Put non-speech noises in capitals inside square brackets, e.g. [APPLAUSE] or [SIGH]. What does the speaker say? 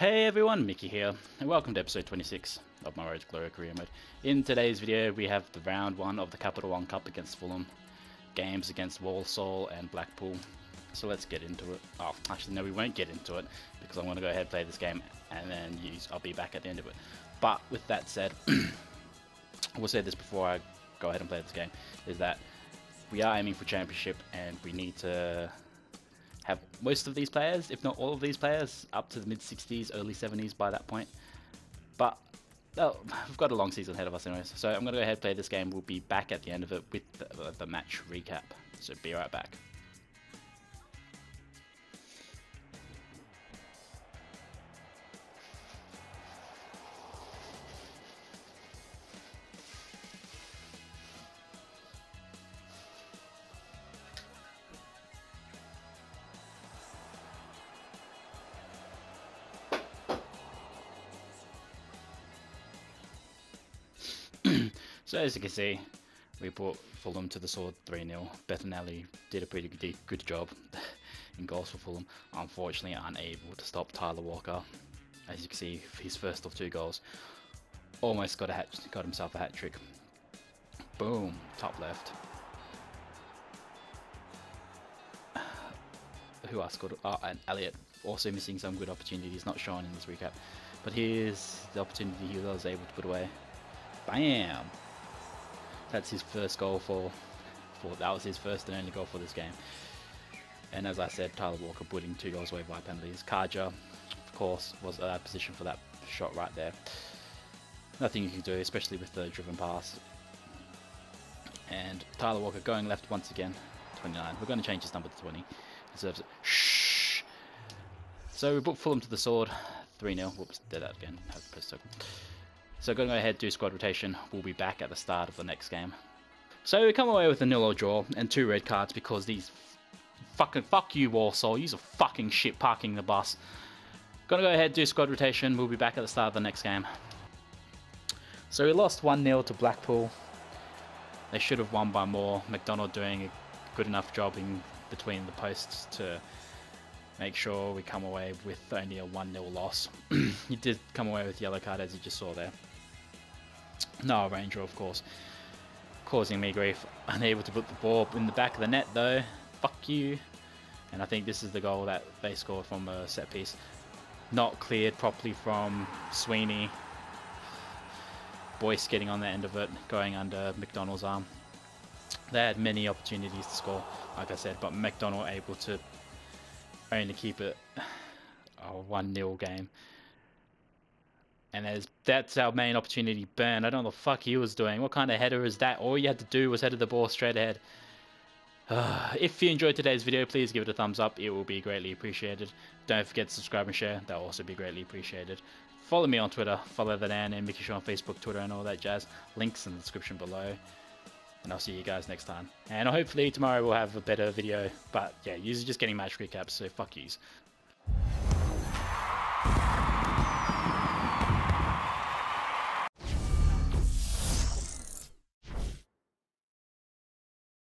Hey everyone, Miki here, and welcome to episode 26 of my Road to Glory career mode. In today's video, we have the round one of the Capital One Cup against Fulham, games against Walsall and Blackpool. So let's get into it. Oh, actually, no, we won't get into it because I'm going to go ahead and play this game, and then use. I'll be back at the end of it. But with that said, [CLEARS THROAT] I will say this before I go ahead and play this game: is that we are aiming for championship, and we need to have most of these players, if not all of these players, up to the mid 60s, early 70s by that point. But [LAUGHS] we've got a long season ahead of us anyways. So I'm going to go ahead and play this game. We'll be back at the end of it with the, the match recap. So be right back. So as you can see, we brought Fulham to the sword 3-0. Bettinelli did a pretty good, good job [LAUGHS] in goals for Fulham. Unfortunately unable to stop Tyler Walker. As you can see, his first of two goals. Almost got a hat, got himself a hat trick. Boom, top left. [SIGHS] Who else scored? Oh, and Elliott also missing some good opportunities, not shown in this recap. But here's the opportunity he was able to put away. Bam! That's his first goal for, for that was his first and only goal for this game. And as I said, Tyler Walker putting two goals away by penalties. Kaja, of course, was a position for that shot right there. Nothing you can do, especially with the driven pass. And Tyler Walker going left once again. 29. We're going to change his number to 20. Deserves it. Shh. So we put Fulham to the sword. 3-0. Whoops, did that again. Have press so going ahead do squad rotation. We'll be back at the start of the next game. So we come away with a nil draw and two red cards because these fucking fuck you. Use a fucking shit parking the bus. Gonna go ahead do squad rotation. We'll be back at the start of the next game. So we lost 1-0 to Blackpool. They should have won by more. McDonald doing a good enough job in between the posts to make sure we come away with only a 1-0 loss. [CLEARS THROAT] he did come away with yellow card as you just saw there. No, Ranger, of course. Causing me grief. [LAUGHS] Unable to put the ball in the back of the net, though. Fuck you. And I think this is the goal that they scored from a set piece. Not cleared properly from Sweeney. Boyce getting on the end of it, going under McDonald's arm. They had many opportunities to score, like I said, but McDonald able to only keep it [SIGHS] a 1-0 game. And there's, that's our main opportunity burn. I don't know what the fuck he was doing. What kind of header is that? All you had to do was head the ball straight ahead. Uh, [SIGHS] if you enjoyed today's video, please give it a thumbs up. It will be greatly appreciated. Don't forget to subscribe and share. That will also be greatly appreciated. Follow me on Twitter. Follow the Dan and Miki Show on Facebook, Twitter, and all that jazz. Links in the description below. And I'll see you guys next time. And hopefully tomorrow we'll have a better video. But yeah, you're just getting match recaps, so fuck yous.